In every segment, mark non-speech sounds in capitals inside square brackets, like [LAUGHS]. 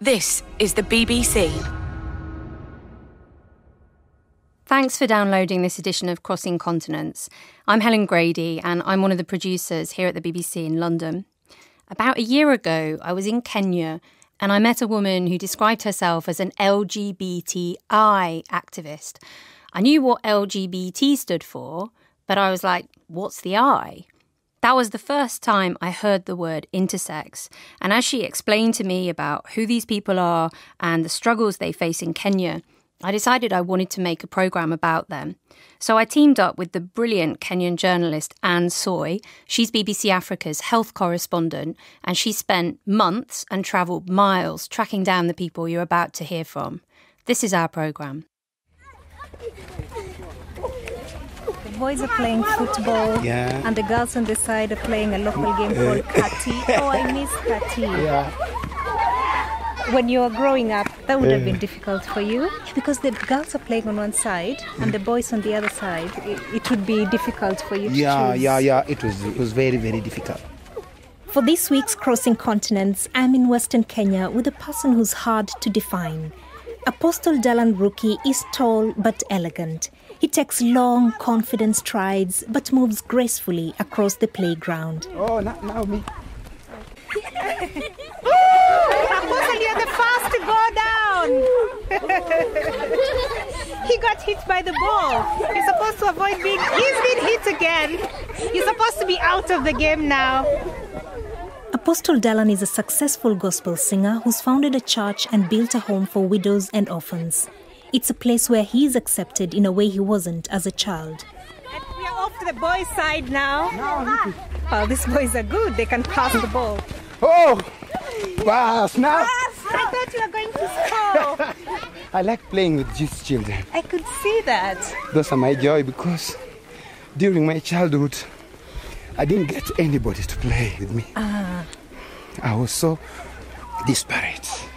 This is the BBC. Thanks for downloading this edition of Crossing Continents. I'm Helen Grady, and I'm one of the producers here at the BBC in London. About a year ago, I was in Kenya and I met a woman who described herself as an LGBTI activist. I knew what LGBT stood for, but I was like, what's the I? That was the first time I heard the word intersex. And as she explained to me about who these people are and the struggles they face in Kenya, I decided I wanted to make a programme about them. So I teamed up with the brilliant Kenyan journalist Anne Soy. She's BBC Africa's health correspondent, and she spent months and travelled miles tracking down the people you're about to hear from. This is our programme. [LAUGHS] The boys are playing football, Yeah. and the girls on the side are playing a local game uh, called uh, Kati. Oh, I miss Kati. Yeah. When you were growing up, that would have been uh. difficult for you because the girls are playing on one side and the boys on the other side. It, it would be difficult for you to Yeah, yeah, yeah. It was it was very, very difficult. For this week's Crossing Continents, I'm in Western Kenya with a person who's hard to define. Apostle Darlan Rukih is tall but elegant. He takes long, confident strides but moves gracefully across the playground. Oh, now, now me. Apostle, you're the first to go down! [LAUGHS] he got hit by the ball. He's supposed to avoid being. He's been hit again. He's supposed to be out of the game now. Apostle Darlan is a successful gospel singer who's founded a church and built a home for widows and orphans. It's a place where he is accepted in a way he wasn't as a child. We are off to the boys' side now. Well, these boys are good. They can pass the ball. Oh, wow! Now I thought you were going to score. [LAUGHS] I like playing with these children. I could see that. Those are my joy because during my childhood, I didn't get anybody to play with me. Ah. I was so disparate.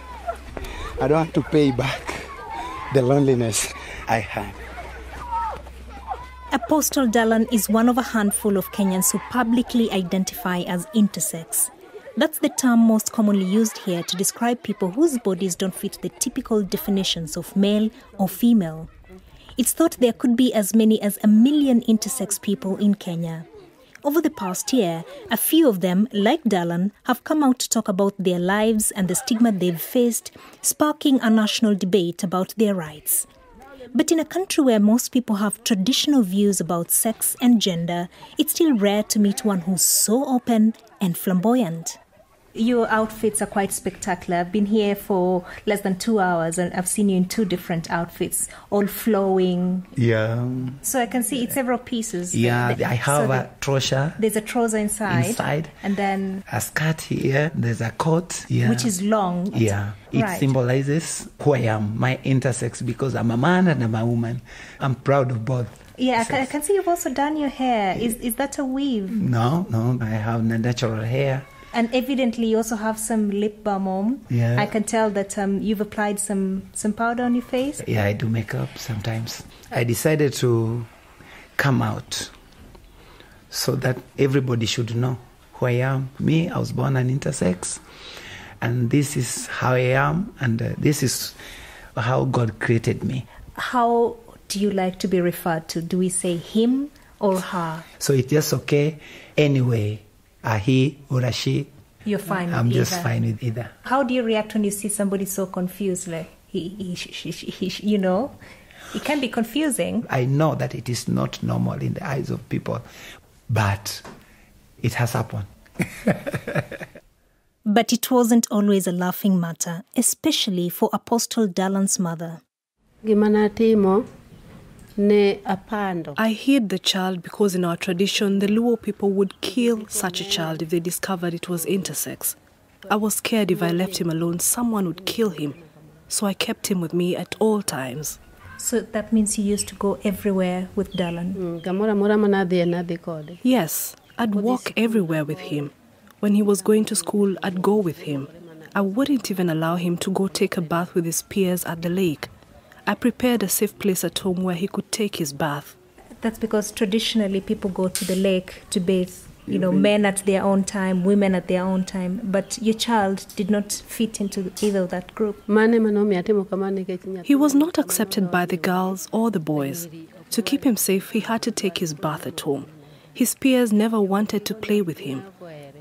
I don't want to pay back the loneliness I had. Apostle Darlan is one of a handful of Kenyans who publicly identify as intersex. That's the term most commonly used here to describe people whose bodies don't fit the typical definitions of male or female. It's thought there could be as many as a million intersex people in Kenya. Over the past year, a few of them, like Darlan, have come out to talk about their lives and the stigma they've faced, sparking a national debate about their rights. But in a country where most people have traditional views about sex and gender, it's still rare to meet one who's so open and flamboyant. Your outfits are quite spectacular. I've been here for less than two hours and I've seen you in two different outfits, all flowing. Yeah. So I can see it's several pieces. Yeah, The- I have so a trouser There's a trouser inside. inside, And then, a skirt here, there's a coat. Yeah. which is long. Yeah, it Right. symbolizes who I am, my intersex, because I'm a man and I'm a woman. I'm proud of both. Yeah, I can, I can see you've also done your hair. Is, is that a weave? No, no, I have natural hair. And evidently, you also have some lip balm on. Yeah. I can tell that um, you've applied some, some powder on your face. Yeah, I do makeup sometimes. I decided to come out so that everybody should know who I am. Me, I was born an intersex, and this is how I am, and uh, this is how God created me. How do you like to be referred to? Do we say him or her? So it's just okay anyway, a he or a she. You're fine I'm just either. fine with either. How do you react when you see somebody so confused? Like, he, he, she, she, she, he, she- you know? It can be confusing. I know that it is not normal in the eyes of people, but it has happened. [LAUGHS] But it wasn't always a laughing matter, especially for Apostle Darlan's mother. Gima natimo ne apando. I hid the child because in our tradition, the Luo people would kill such a child if they discovered it was intersex. I was scared if I left him alone, someone would kill him. So I kept him with me at all times. So that means you used to go everywhere with Darlan. Mm, Kamoro amora manadhie nadhi kode. Yes, I'd walk everywhere with him. When he was going to school, I'd go with him. I wouldn't even allow him to go take a bath with his peers at the lake. I prepared a safe place at home where he could take his bath. That's because traditionally people go to the lake to bathe. you know, men at their own time, women at their own time. But your child did not fit into either of that group. mane manomiyo atimo kamano nikech nyathi He was not accepted by the girls or the boys. To keep him safe, he had to take his bath at home. His peers never wanted to play with him.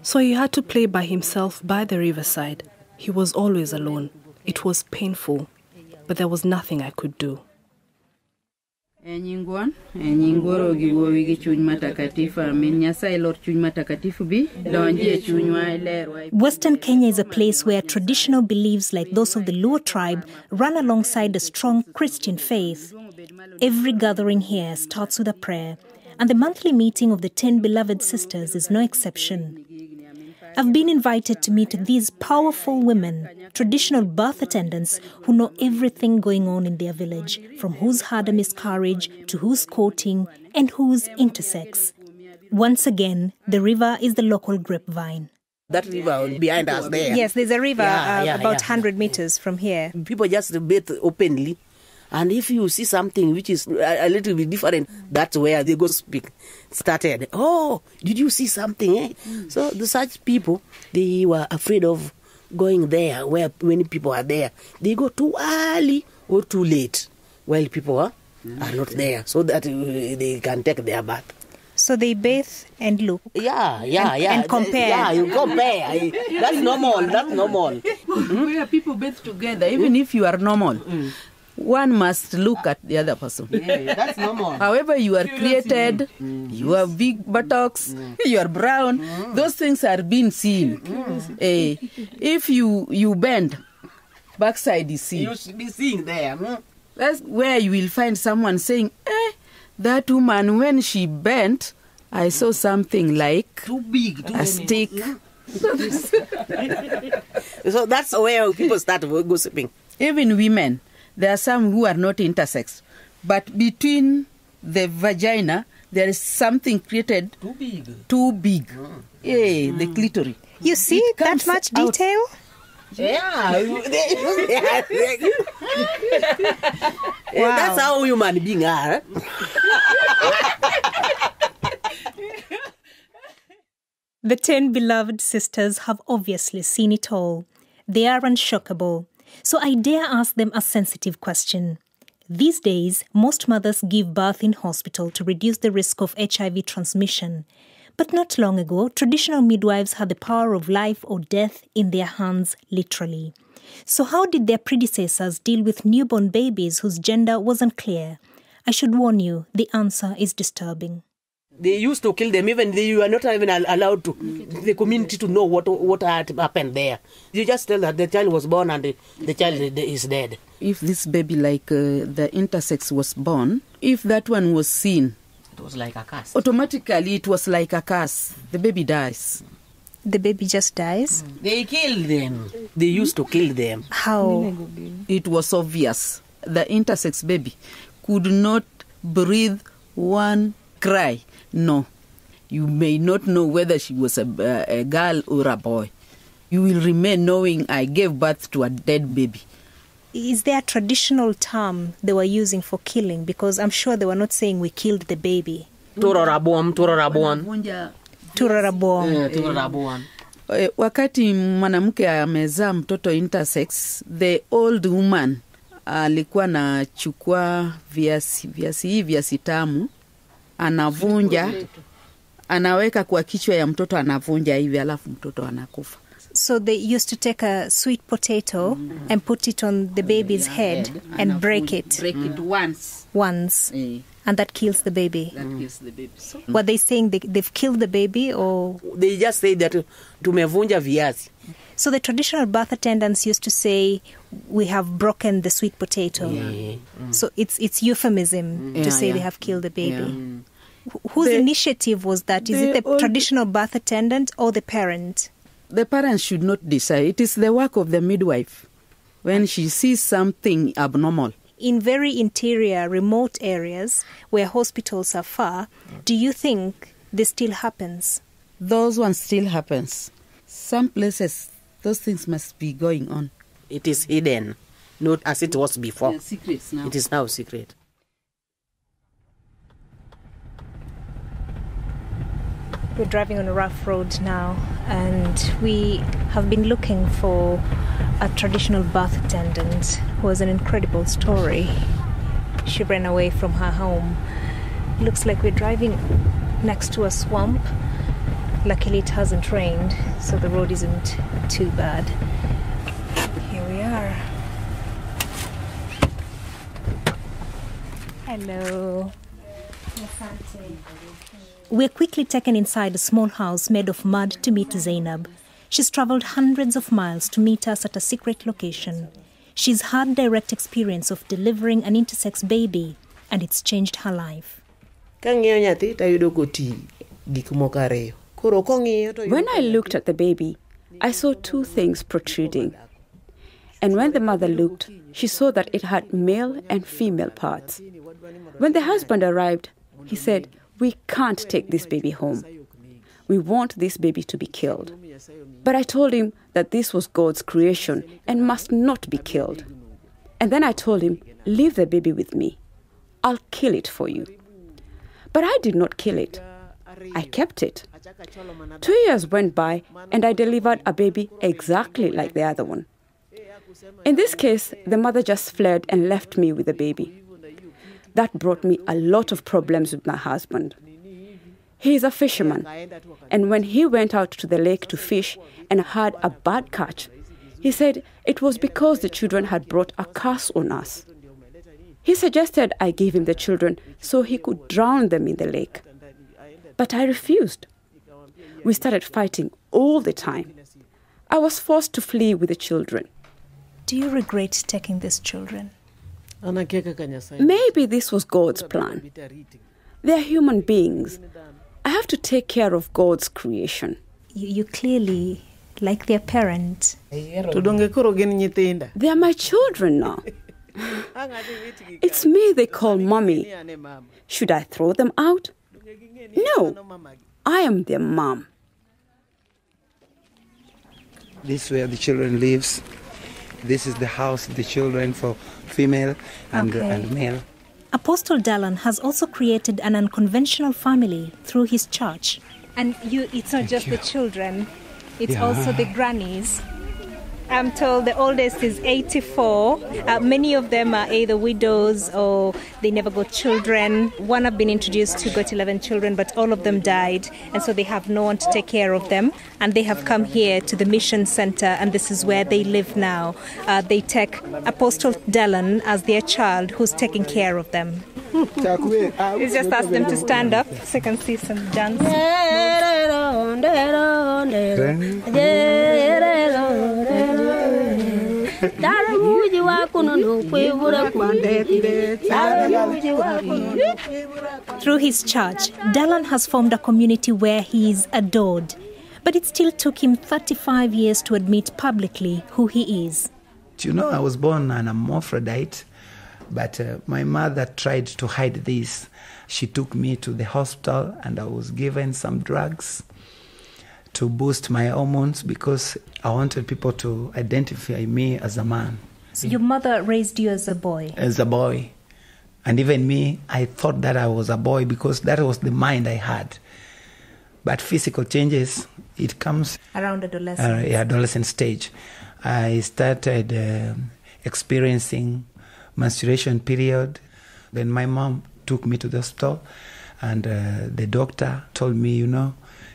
So he had to play by himself by the riverside. He was always alone. It was painful, but there was nothing I could do. Nyingwon, gi chuny matakatifu, amin. Nyasaye lor chuny matakatifu bi, donji e chunywa, ilerwa. Western Kenya is a place where traditional beliefs like those of the Luo tribe run alongside a strong Christian faith. Every gathering here starts with a prayer, and the monthly meeting of the Ten Beloved Sisters is no exception. I've been invited to meet these powerful women, traditional birth attendants who know everything going on in their village, from who's had a miscarriage to who's courting and who's intersex. Once again, the river is the local grapevine. That river behind us there. Yes, there's a river Yeah, uh, yeah, about yeah. 100 meters from here. People just bathe openly. And if you see something which is a, a little bit different, that's where they go speak. Started. Oh, did you see something? Eh? So the such people, they were afraid of going there where many people are there. They go too early or too late while people are, are not there, so that uh, they can take their bath. So they bathe and look. Yeah, yeah, And- yeah. and compare. Yeah, you compare. [LAUGHS] That's normal. That's normal. Where people bathe together, even if you are normal, one must look at the other person. Yeah, that's normal. However, you are created, you have big buttocks, [LAUGHS] you are brown, those things are being seen. Eh, if you, you bend, backside is seen. You should be seeing there. hmm? That's where you will find someone saying, eh, that woman, when she bent, I saw something like Too big. Too a stick. [LAUGHS] [LAUGHS] So that's where people start gossiping. Even women, there are some who are not intersex, but between the vagina, there is something created Too big. too big. Hmm. Eh, the hmm. clitoris. You see It that comes much out. detail? Yeah. [LAUGHS] Eh, that's how human beings are. Eh? The ten beloved sisters have obviously seen it all. They are unshockable. So I dare ask them a sensitive question. These days, most mothers give birth in hospital to reduce the risk of HIV transmission. But not long ago, traditional midwives had the power of life or death in their hands, literally. So, how did their predecessors deal with newborn babies whose gender wasn't clear? I should warn you, the answer is disturbing. They used to kill them, even they were not even allowed to the community to know what what had happened there. You just tell that the child was born and the, the child is dead. If this baby, like uh, the intersex, was born, if that one was seen, It was like a curse. automatically it was like a curse. The baby dies. The baby just dies? They killed them. They used to kill them. How? It was obvious. The intersex baby could not breathe one cry. No. You may not know whether she was a, a girl or a boy. You will remain knowing I gave birth to a dead baby. Is there a traditional term they were using for killing? Because I'm sure they were not saying we killed the baby. Turorabom, turorabon. Turarabom. Eh, turorabon. Eh, wakati mwanamke amezaa mtoto intersex, the old woman alikuwa anachukua viasi viasi hii viasi tamu anavunja anaweka kwa kichwa ya mtoto anavunja hivi alafu mtoto anakufa So they used to take a sweet potato mm. and put it on the baby's yeah, head and break it break it once once, Yeah. and that kills the baby. that kills the baby so, mm. Were they saying they, they've killed the baby, or They just say that tumevunja viazi. so the traditional birth attendants used to say we have broken the sweet potato. Yeah. Mm. So it's it's euphemism to Yeah, say they have killed the baby. Yeah. Wh- Whose The- initiative was that? Is it the the old- traditional birth attendant or the parent? the parents should not decide it is the work of the midwife when she sees something abnormal In very interior, remote areas where hospitals are far, do you think this still happens? those ones still happens some places those things must be going on It is hidden, not as it was before. secrets now It is now secret. We're driving on a rough road now, and we have been looking for a traditional bath attendant who has an incredible story. She ran away from her home. Looks like we're driving next to a swamp. Luckily, it hasn't rained, so the road isn't too bad. Here we are. Hello. We're quickly taken inside a small house made of mud to meet Zainab. She's traveled hundreds of miles to meet us at a secret location. She's had direct experience of delivering an intersex baby, and it's changed her life. kang'iyo nyathi tayudo koti gik moko ariyo koro kong'iyo to When I looked at the baby, I saw two things protruding. And when the mother looked, she saw that it had male and female parts. When the husband arrived, he said, We can't take this baby home. We want this baby to be killed. But I told him that this was God's creation and must not be killed. And then I told him, Leave the baby with me. I'll kill it for you. But I did not kill it. I kept it. Two years went by, and I delivered a baby exactly like the other one. In this case, the mother just fled and left me with the baby. That brought me a lot of problems with my husband. He is a fisherman, and when he went out to the lake to fish and had a bad catch, he said it was because the children had brought a curse on us. He suggested I give him the children so he could drown them in the lake. But I refused. We started fighting all the time. I was forced to flee with the children. Do you regret taking these children? Maybe this was God's plan. They are human beings. I have to take care of God's creation. You, you clearly like their parent. to donge koro gin nyithinda They are my children now. [LAUGHS] It's me they call mommy. Should I throw them out? No, I am their mom. This is where the children lives. This is the house the children for female and, Okay. and male. Apostle Darlan has also created an unconventional family through his church. And you, it's not just the children, it's Yeah. also the grannies. I'm told the oldest is 84. Uh, many of them are either widows or they never got children. One I've been introduced to got 11 children, but all of them died, and so they have no one to take care of them. And they have come here to the mission center, and this is where they live now. Uh, they take Apostle Darlan as their child who's taking care of them. It's just ask them to stand up so you can see some dance. Through his church, Darlan has formed a community where he is adored. But it still took him 35 years to admit publicly who he is. Do You know, I was born an hermaphrodite, but uh, my mother tried to hide this. She took me to the hospital and I was given some drugs to boost my hormones because I wanted people to identify me as a man, So your mother raised you as a boy. as a boy. And even me, I thought that I was a boy because that was the mind I had. But physical changes, it comes Around adolescence. uh, adolescent stage, I started um experiencing menstruation period. Then my mom took me to the hospital, and uh, the doctor told me, you know,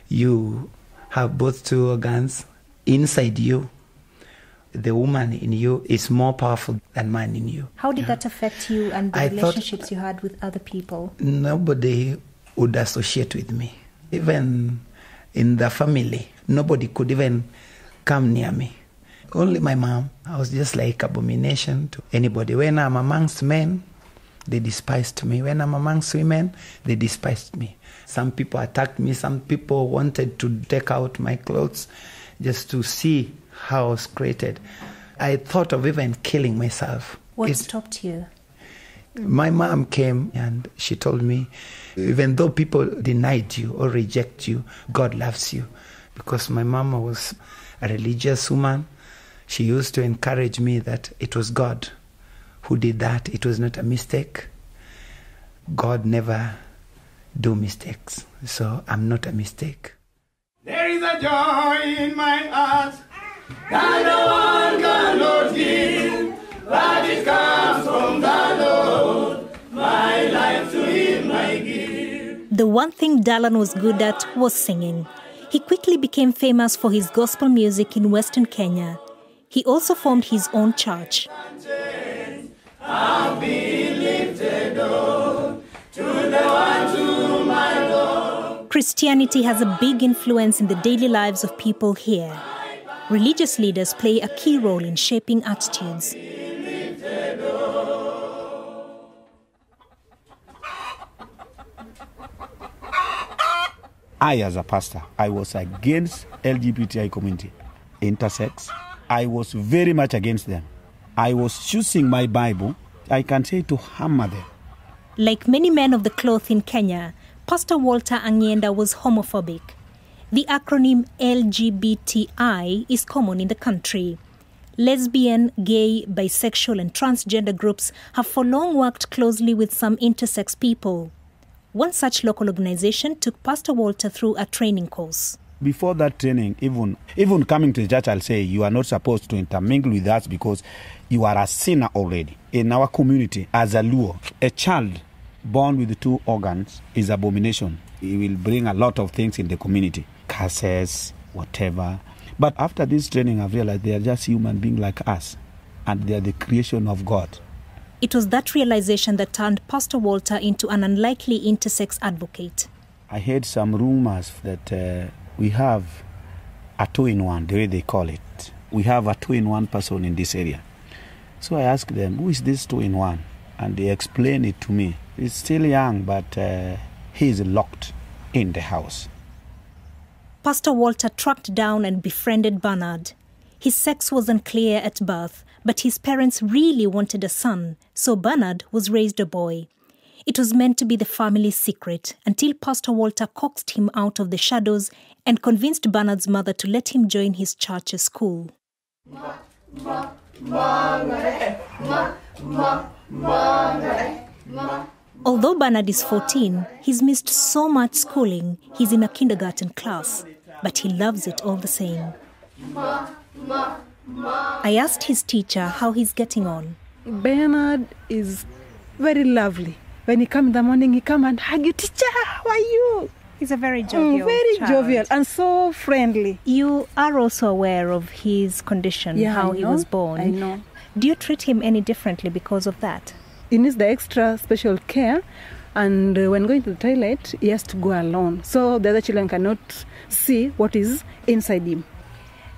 you have both two organs inside you. The woman in you is more powerful than man in you. How did that affect you and the I relationships you had with other people? nobody would associate with me. Even in the family, nobody could even come near me. Only my mom. I was just like abomination to anybody. When I'm amongst men, they despised me. When I'm amongst women, they despised me. Some people attacked me. Some people wanted to take out my clothes just to see how I was created. I thought of even killing myself. What It- stopped you? my mom came and she told me, even though people denied you or reject you, God loves you. Because my mama was a religious woman. She used to encourage me that it was God who did that. It was not a mistake. God never do mistakes. So I'm not a mistake. There is a joy in my heart that no one cannot give, but it comes from the Lord. My life to Him I give. The one thing Darlan was good at was singing. He quickly became famous for his gospel music in Western Kenya. He also formed his own church. Christianity has a big influence in the daily lives of people here. Religious leaders play a key role in shaping attitudes. I, as a pastor, I was against LGBTI community, intersex. I was very much against them. I was choosing my Bible, I can say, to hammer them. Like many men of the cloth in Kenya, Pastor Walter Angienda was homophobic. The acronym LGBTI is common in the country. Lesbian, gay, bisexual, and transgender groups have for long worked closely with some intersex people. One such local organization took Pastor Walter through a training course. Before that training, even even coming to the church, I'll say you are not supposed to intermingle with us because you are a sinner already. In our community, as a Luo, a child born with two organs is abomination. It will bring a lot of things in the community, curses, whatever. But after this training, I've realized they are just human beings like us, and they are the creation of God. It was that realization that turned Pastor Walter into an unlikely intersex advocate. I heard some rumors that uh, we have a two in one, the way they call it. We have a two in one person in this area. So I asked them, Who is this two in one? And they explained it to me. He's still young, but uh, he is locked in the house. Pastor Walter tracked down and befriended Bernard. His sex was unclear at birth, but his parents really wanted a son, so Bernard was raised a boy. It was meant to be the family secret until Pastor Walter coaxed him out of the shadows and convinced Bernard's mother to let him join his church's school. Although Bernard is 14, he's missed so much schooling, he's in a kindergarten class, but he loves it all the same. I asked his teacher how he's getting on. Bernard is very lovely. When he come in the morning, he come and hug you, teacher. How are you? He's a very Mm, jovial. very child. jovial and so friendly. You are also aware of his condition, Yeah, how I he was born. I know. Do you treat him any differently because of that? He needs the extra special care, and uh, when going to the toilet, he has to go alone. So the other children cannot see what is inside him.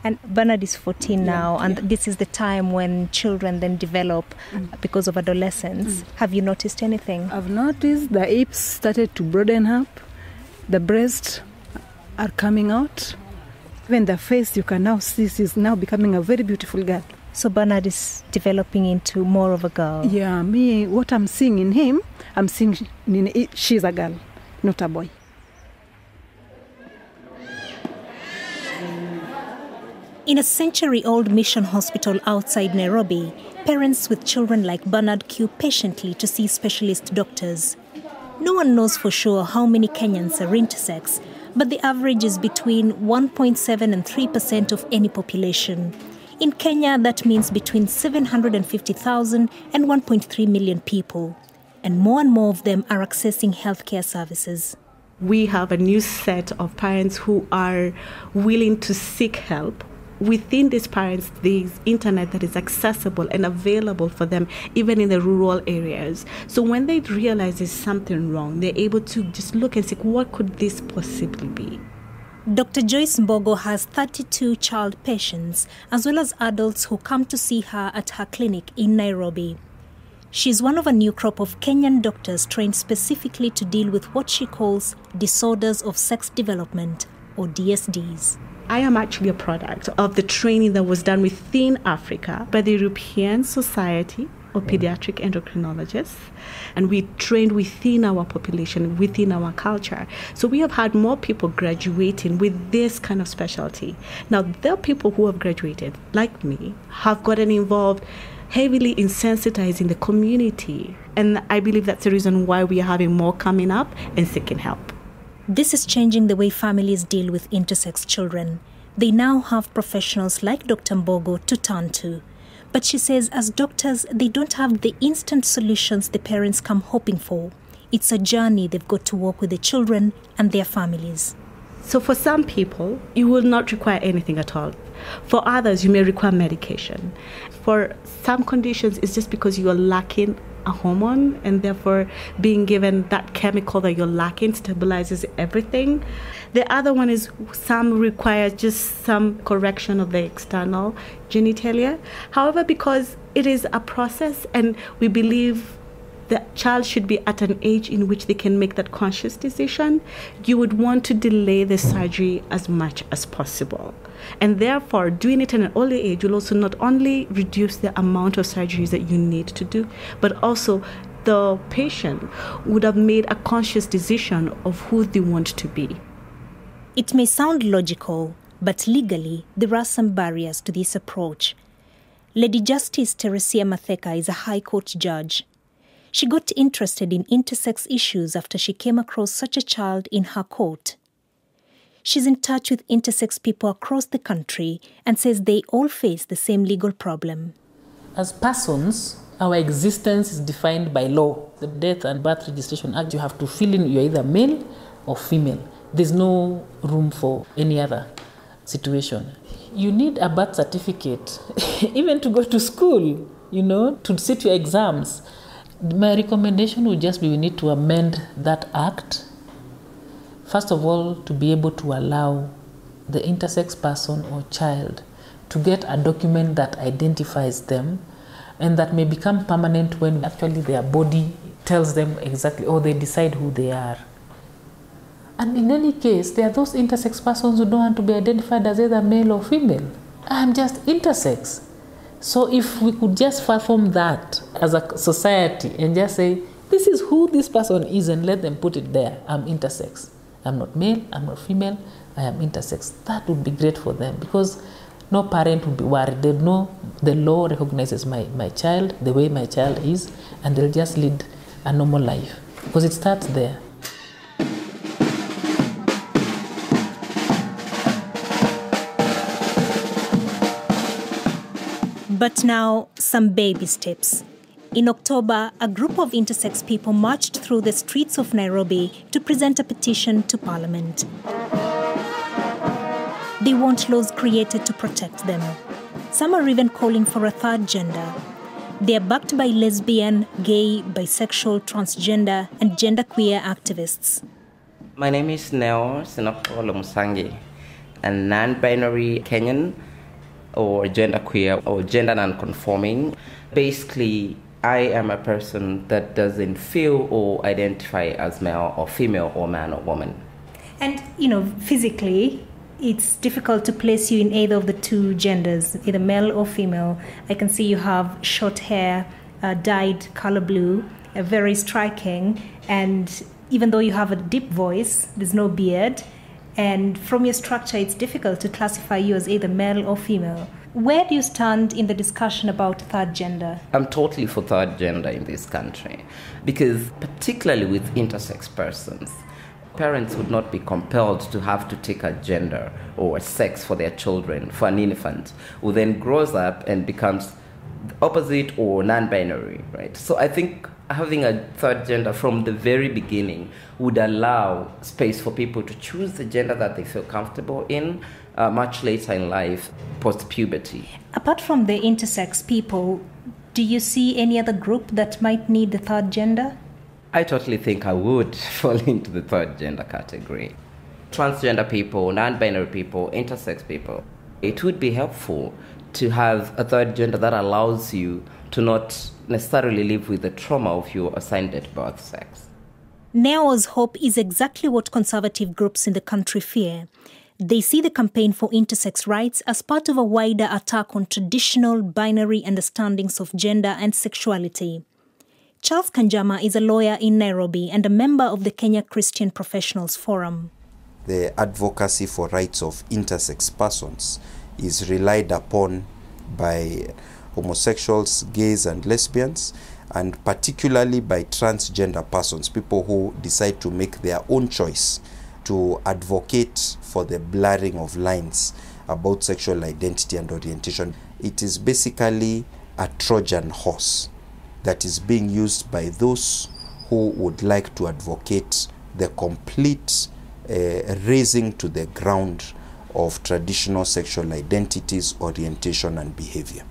And Bernard is 14 now, and this is the time when children then develop because of adolescence. Have you noticed anything? I've noticed the hips started to broaden up, the breasts are coming out. Even the face, you can now see she's now becoming a very beautiful girl. So Bernard is developing into more of a girl. Yeah, me, what I'm seeing in him, I'm seeing in it, she's a girl, not a boy. In a century old mission hospital outside Nairobi, parents with children like Bernard queue patiently to see specialist doctors. No one knows for sure how many Kenyans are intersex, but the average is between 1.7 and 3% of any population. In Kenya, that means between 750,000 and 1.3 million people. And more and more of them are accessing healthcare services. we have a new set of parents who are willing to seek help. Within these parents, there's internet that is accessible and available for them, even in the rural areas. So when they realize there's something wrong, they're able to just look and see what could this possibly be. Dr. Joyce Mbogo has 32 child patients, as well as adults who come to see her at her clinic in Nairobi. She's one of a new crop of Kenyan doctors trained specifically to deal with what she calls disorders of sex development, or DSDs. I am actually a product of the training that was done within Africa by the European Society of Pediatric Endocrinologists. And we trained within our population, within our culture. So we have had more people graduating with this kind of specialty. Now, there are people who have graduated, like me, have gotten involved heavily in sensitizing the community. And I believe that's the reason why we are having more coming up and seeking help. This is changing the way families deal with intersex children. They now have professionals like Dr. Mbogo to turn to. But she says, as doctors, they don't have the instant solutions the parents come hoping for. It's a journey they've got to walk with the children and their families. So, for some people, you will not require anything at all. For others, you may require medication. For some conditions, it's just because you are lacking a hormone, and therefore, being given that chemical that you're lacking stabilizes everything. The other one is some require just some correction of the external genitalia. However, because it is a process, and we believe the child should be at an age in which they can make that conscious decision, you would want to delay the surgery as much as possible. And therefore, doing it at an early age will also not only reduce the amount of surgeries that you need to do, but also the patient would have made a conscious decision of who they want to be. It may sound logical, but legally, there are some barriers to this approach. Lady Justice Teresia Matheka is a High Court judge. She got interested in intersex issues after she came across such a child in her court. She's in touch with intersex people across the country and says they all face the same legal problem. As persons, our existence is defined by law. The Death and Birth Registration Act, you have to fill in you're either male or female. There's no room for any other situation. You need a birth certificate, [LAUGHS] even to go to school, you know, to sit your exams. My recommendation would just be we need to amend that act. First of all, to be able to allow the intersex person or child to get a document that identifies them and that may become permanent when actually their body tells them exactly or they decide who they are. And in any case, there are those intersex persons who don't want to be identified as either male or female. I'm just intersex. So if we could just perform that as a society and just say, this is who this person is and let them put it there. I'm intersex. I'm not male, I'm not female, I am intersex. That would be great for them because no parent would be worried. They know the law recognizes my, my child, the way my child is, and they'll just lead a normal life because it starts there. But now, some baby steps. In October, a group of intersex people marched through the streets of Nairobi to present a petition to Parliament. They want laws created to protect them. Some are even calling for a third gender. They are backed by lesbian, gay, bisexual, transgender, and genderqueer activists. My name is Neo Sinapolo Musangi, a non binary Kenyan or genderqueer or gender non-conforming. Basically, I am a person that doesn't feel or identify as male or female or man or woman. And, you know, physically, it's difficult to place you in either of the two genders, either male or female. I can see you have short hair, uh, dyed color blue, uh, very striking, and even though you have a deep voice, there's no beard, and from your structure, it's difficult to classify you as either male or female. Where do you stand in the discussion about third gender? I'm totally for third gender in this country because, particularly with intersex persons, parents would not be compelled to have to take a gender or a sex for their children, for an infant, who then grows up and becomes opposite or non binary, right? So I think having a third gender from the very beginning would allow space for people to choose the gender that they feel comfortable in uh, much later in life, post puberty. Apart from the intersex people, do you see any other group that might need the third gender? I totally think I would [LAUGHS] fall into the third gender category. Transgender people, non binary people, intersex people. It would be helpful to have a third gender that allows you to not necessarily live with the trauma of your assigned at birth sex. Neo's hope is exactly what conservative groups in the country fear. They see the campaign for intersex rights as part of a wider attack on traditional binary understandings of gender and sexuality. Charles Kanjama is a lawyer in Nairobi and a member of the Kenya Christian Professionals Forum. The advocacy for rights of intersex persons is relied upon by homosexuals, gays, and lesbians, and particularly by transgender persons, people who decide to make their own choice to advocate for the blurring of lines about sexual identity and orientation. It is basically a Trojan horse that is being used by those who would like to advocate the complete uh, raising to the ground of traditional sexual identities, orientation, and behavior.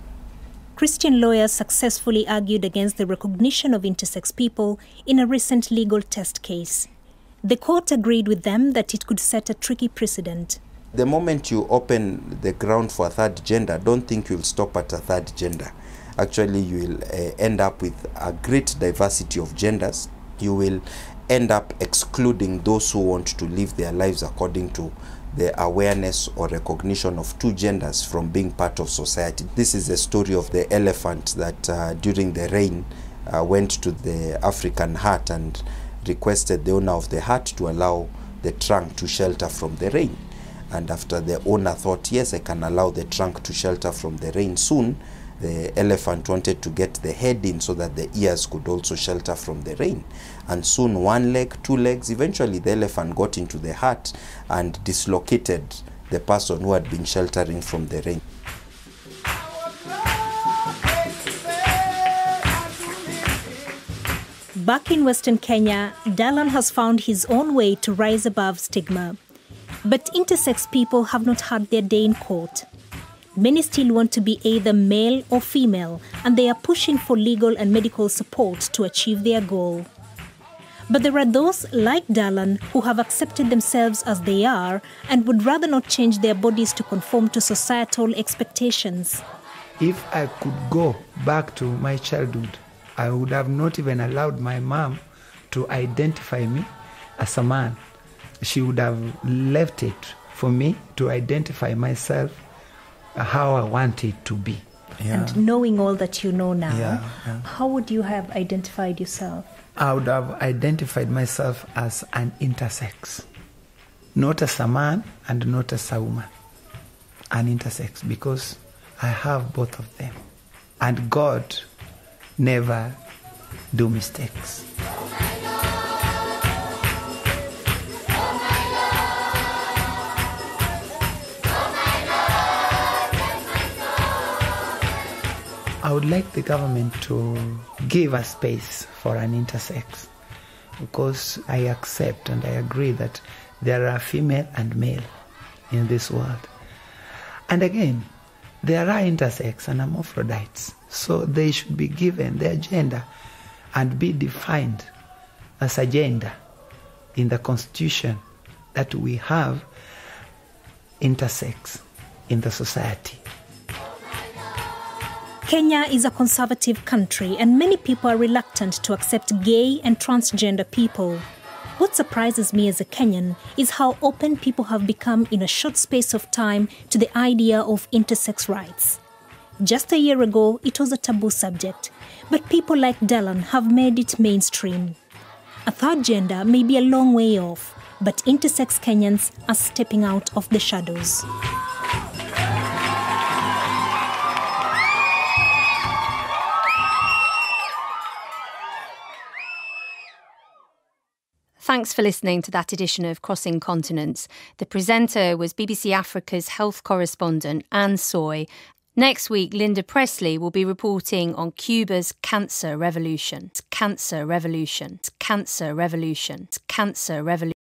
Christian lawyers successfully argued against the recognition of intersex people in a recent legal test case. The court agreed with them that it could set a tricky precedent. The moment you open the ground for a third gender, don't think you'll stop at a third gender. Actually, you will uh, end up with a great diversity of genders. You will end up excluding those who want to live their lives according to the awareness or recognition of two genders from being part of society. This is the story of the elephant that uh, during the rain uh, went to the African hut and requested the owner of the hut to allow the trunk to shelter from the rain. And after the owner thought, yes, I can allow the trunk to shelter from the rain soon, the elephant wanted to get the head in so that the ears could also shelter from the rain. And soon, one leg, two legs, eventually the elephant got into the hut and dislocated the person who had been sheltering from the rain. Back in Western Kenya, Darlan has found his own way to rise above stigma. But intersex people have not had their day in court. Many still want to be either male or female, and they are pushing for legal and medical support to achieve their goal. But there are those like Darlan who have accepted themselves as they are and would rather not change their bodies to conform to societal expectations. If I could go back to my childhood, I would have not even allowed my mom to identify me as a man. She would have left it for me to identify myself how I want it to be. And knowing all that you know now, Yeah, yeah. how would you have identified yourself? I would have identified myself as an intersex, not as a man and not as a woman, an intersex, because I have both of them. And God never do mistakes. I would like the government to give a space for an intersex because I accept and I agree that there are female and male in this world. And again, there are intersex and hermaphrodites, so they should be given their gender and be defined as a gender in the constitution that we have intersex in the society. Kenya is a conservative country, and many people are reluctant to accept gay and transgender people. What surprises me as a Kenyan is how open people have become in a short space of time to the idea of intersex rights. Just a year ago, it was a taboo subject, but people like Darlan have made it mainstream. A third gender may be a long way off, but intersex Kenyans are stepping out of the shadows. Thanks for listening to that edition of Crossing Continents. The presenter was BBC Africa's health correspondent Anne Soy. Next week, Linda Pressly will be reporting on Cuba's cancer revolution. Cancer revolution. Cancer revolution. Cancer revolution.